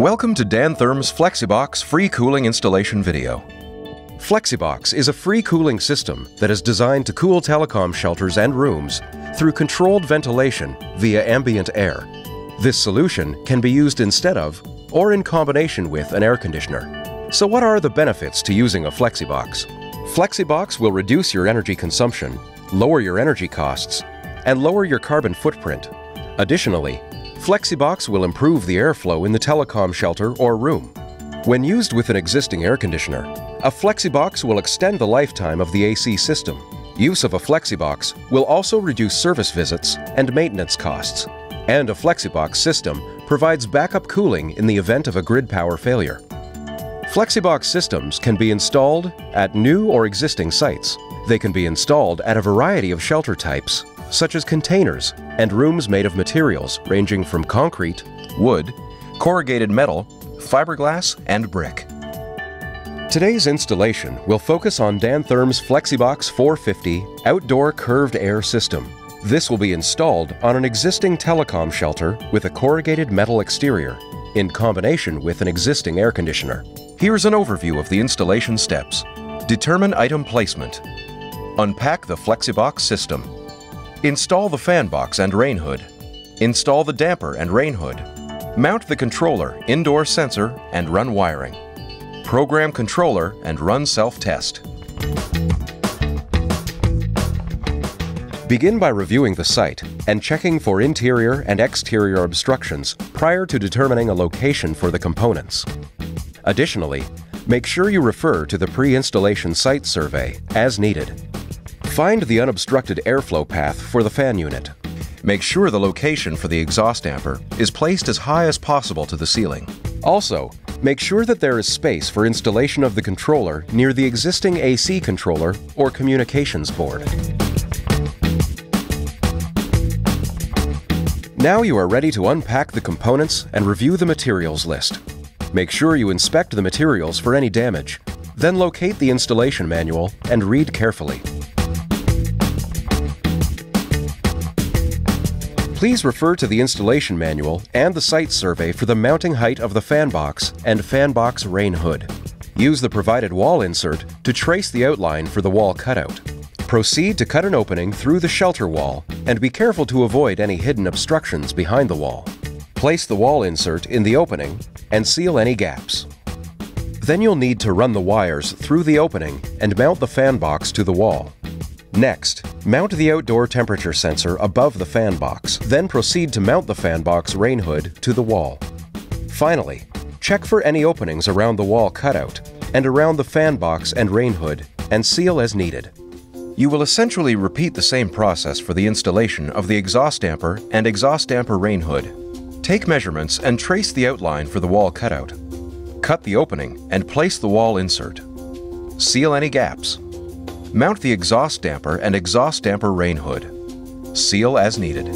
Welcome to Dantherm's FlexiBox free cooling installation video. FlexiBox is a free cooling system that is designed to cool telecom shelters and rooms through controlled ventilation via ambient air. This solution can be used instead of or in combination with an air conditioner. So what are the benefits to using a FlexiBox? FlexiBox will reduce your energy consumption, lower your energy costs, and lower your carbon footprint. Additionally, FlexiBox will improve the airflow in the telecom shelter or room. When used with an existing air conditioner, a FlexiBox will extend the lifetime of the AC system. Use of a FlexiBox will also reduce service visits and maintenance costs. And a FlexiBox system provides backup cooling in the event of a grid power failure. FlexiBox systems can be installed at new or existing sites. They can be installed at a variety of shelter types, such as containers and rooms made of materials ranging from concrete, wood, corrugated metal, fiberglass, and brick. Today's installation will focus on Dantherm's FlexiBox 450 outdoor curved air system. This will be installed on an existing telecom shelter with a corrugated metal exterior in combination with an existing air conditioner. Here's an overview of the installation steps. Determine item placement. Unpack the FlexiBox system. Install the fan box and rain hood. Install the damper and rain hood. Mount the controller, indoor sensor, and run wiring. Program controller and run self-test. Begin by reviewing the site and checking for interior and exterior obstructions prior to determining a location for the components. Additionally, make sure you refer to the pre-installation site survey as needed. Find the unobstructed airflow path for the fan unit. Make sure the location for the exhaust damper is placed as high as possible to the ceiling. Also, make sure that there is space for installation of the controller near the existing AC controller or communications board. Now you are ready to unpack the components and review the materials list. Make sure you inspect the materials for any damage, then locate the installation manual and read carefully. Please refer to the installation manual and the site survey for the mounting height of the fan box and fan box rain hood. Use the provided wall insert to trace the outline for the wall cutout. Proceed to cut an opening through the shelter wall and be careful to avoid any hidden obstructions behind the wall. Place the wall insert in the opening and seal any gaps. Then you'll need to run the wires through the opening and mount the fan box to the wall. Next, mount the outdoor temperature sensor above the fan box, then proceed to mount the fan box rain hood to the wall. Finally, check for any openings around the wall cutout and around the fan box and rain hood and seal as needed. You will essentially repeat the same process for the installation of the exhaust damper and exhaust damper rain hood. Take measurements and trace the outline for the wall cutout. Cut the opening and place the wall insert. Seal any gaps. Mount the exhaust damper and exhaust damper rain hood. Seal as needed.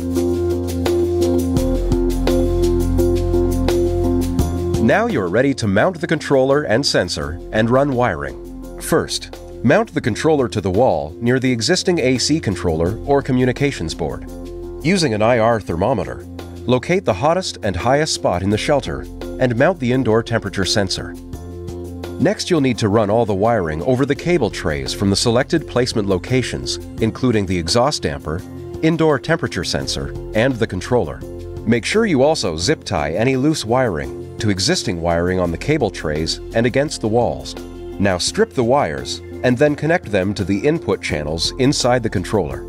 Now you're ready to mount the controller and sensor and run wiring. First, mount the controller to the wall near the existing AC controller or communications board. Using an IR thermometer, locate the hottest and highest spot in the shelter and mount the indoor temperature sensor. Next, you'll need to run all the wiring over the cable trays from the selected placement locations, including the exhaust damper, indoor temperature sensor, and the controller. Make sure you also zip tie any loose wiring to existing wiring on the cable trays and against the walls. Now strip the wires and then connect them to the input channels inside the controller.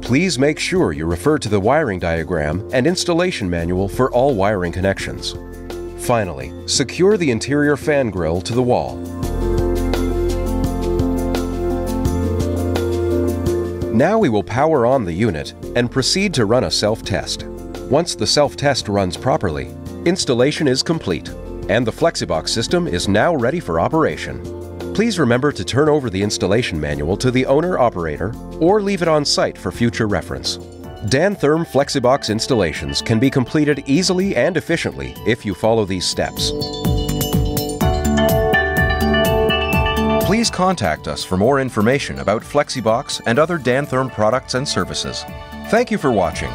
Please make sure you refer to the wiring diagram and installation manual for all wiring connections. Finally, secure the interior fan grille to the wall. Now we will power on the unit and proceed to run a self-test. Once the self-test runs properly, installation is complete and the FlexiBox system is now ready for operation. Please remember to turn over the installation manual to the owner-operator or leave it on site for future reference. Dantherm FlexiBox installations can be completed easily and efficiently if you follow these steps. Please contact us for more information about FlexiBox and other Dantherm products and services. Thank you for watching.